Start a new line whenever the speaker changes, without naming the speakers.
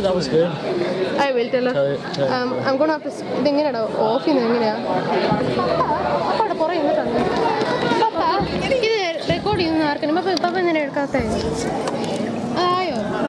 think that was good.
I will tell
Tell it- tell it.
I'm gonna have to ഇത് എങ്ങനെയാണോ of ചെയ്യുന്നത് എങ്ങനെയാ? അപ്പാടെ പുറകെ ഇരുന്നിട്ടുണ്ട് പപ്പ ഇത് റെക്കോർഡ് ചെയ്യുന്ന ആർക്കും? പപ്പ പപ്പ എന്തിനാ എടുക്കാത്തേ